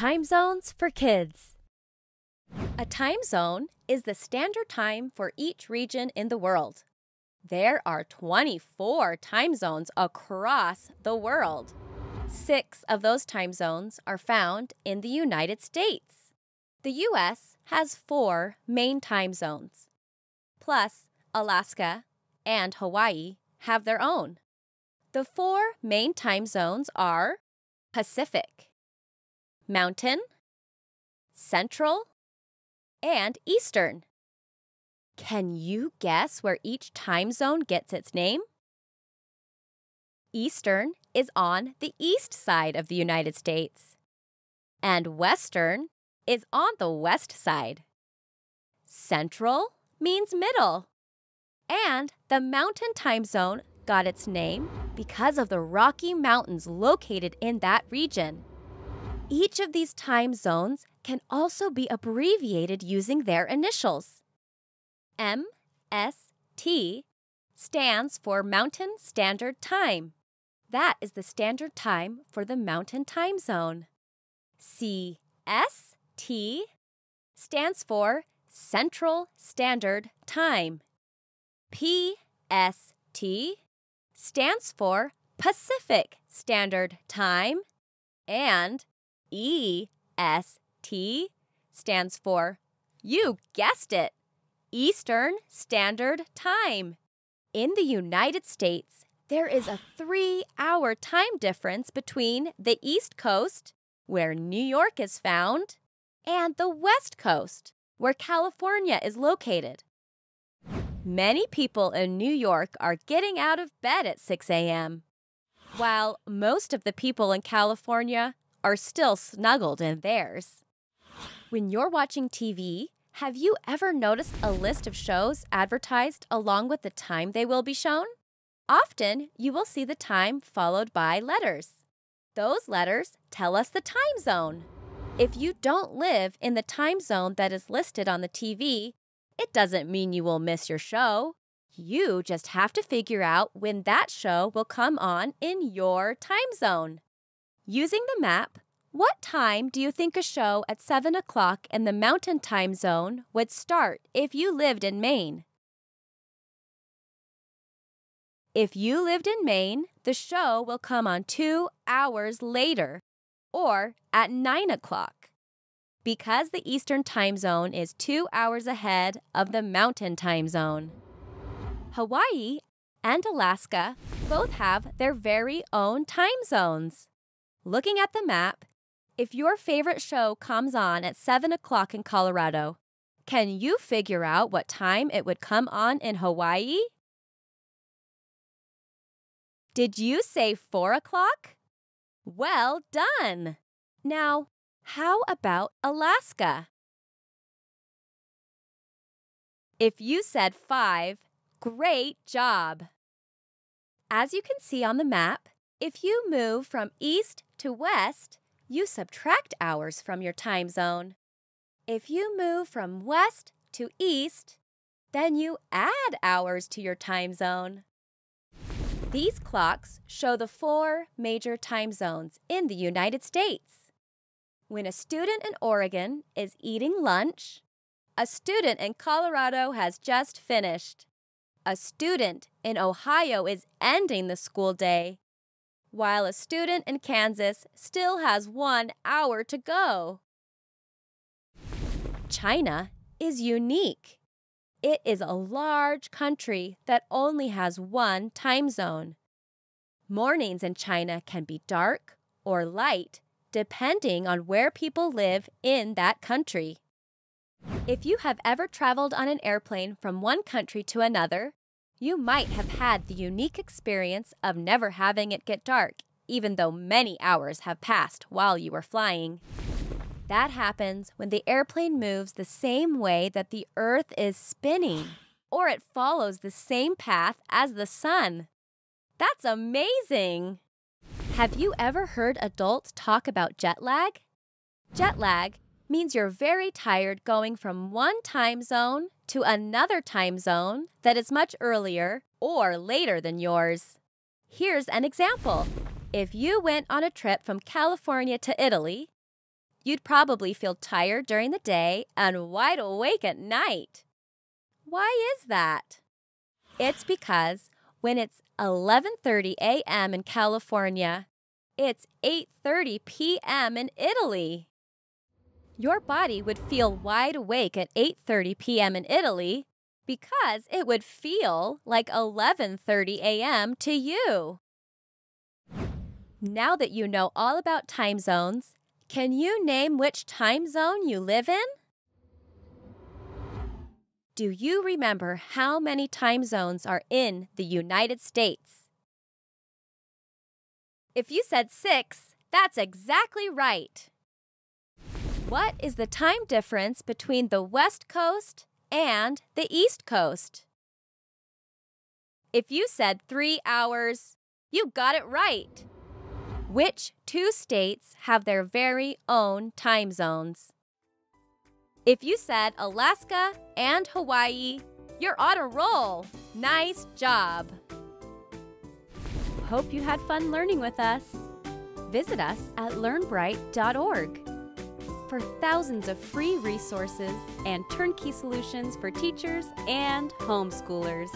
Time zones for kids. A time zone is the standard time for each region in the world. There are 24 time zones across the world. Six of those time zones are found in the United States. The U.S. has four main time zones. Plus, Alaska and Hawaii have their own. The four main time zones are Pacific, Mountain, Central, and Eastern. Can you guess where each time zone gets its name? Eastern is on the east side of the United States, and Western is on the west side. Central means middle, and the Mountain Time Zone got its name because of the Rocky Mountains located in that region. Each of these time zones can also be abbreviated using their initials. MST stands for Mountain Standard Time. That is the standard time for the Mountain Time Zone. CST stands for Central Standard Time. PST stands for Pacific Standard Time. And EST stands for, you guessed it, Eastern Standard Time. In the United States, there is a three hour time difference between the East Coast, where New York is found, and the West Coast, where California is located. Many people in New York are getting out of bed at 6 a.m., while most of the people in California are still snuggled in theirs. When you're watching TV, have you ever noticed a list of shows advertised along with the time they will be shown? Often, you will see the time followed by letters. Those letters tell us the time zone. If you don't live in the time zone that is listed on the TV, it doesn't mean you will miss your show. You just have to figure out when that show will come on in your time zone. Using the map, what time do you think a show at 7 o'clock in the Mountain Time Zone would start if you lived in Maine? If you lived in Maine, the show will come on two hours later, or at 9 o'clock. Because the Eastern Time Zone is two hours ahead of the Mountain Time Zone. Hawaii and Alaska both have their very own time zones. Looking at the map, if your favorite show comes on at 7 o'clock in Colorado, can you figure out what time it would come on in Hawaii? Did you say 4 o'clock? Well done! Now, how about Alaska? If you said 5, great job! As you can see on the map, if you move from east to west, you subtract hours from your time zone. If you move from west to east, then you add hours to your time zone. These clocks show the four major time zones in the United States. When a student in Oregon is eating lunch, a student in Colorado has just finished. A student in Ohio is ending the school day while a student in Kansas still has one hour to go. China is unique. It is a large country that only has one time zone. Mornings in China can be dark or light depending on where people live in that country. If you have ever traveled on an airplane from one country to another, you might have had the unique experience of never having it get dark, even though many hours have passed while you were flying. That happens when the airplane moves the same way that the Earth is spinning, or it follows the same path as the sun. That's amazing! Have you ever heard adults talk about jet lag? Jet lag means you're very tired going from one time zone to another time zone that is much earlier or later than yours. Here's an example. If you went on a trip from California to Italy, You'd probably feel tired during the day and wide awake at night. Why is that? It's because when it's 11:30 a.m. in California, it's 8:30 p.m. in Italy. Your body would feel wide awake at 8:30 p.m. in Italy because it would feel like 11:30 a.m. to you. Now that you know all about time zones, can you name which time zone you live in? Do you remember how many time zones are in the United States? If you said six, that's exactly right. What is the time difference between the West Coast and the East Coast? If you said three hours, you got it right. Which two states have their very own time zones? If you said Alaska and Hawaii, you're on a roll. Nice job. Hope you had fun learning with us. Visit us at learnbright.org for thousands of free resources and turnkey solutions for teachers and homeschoolers.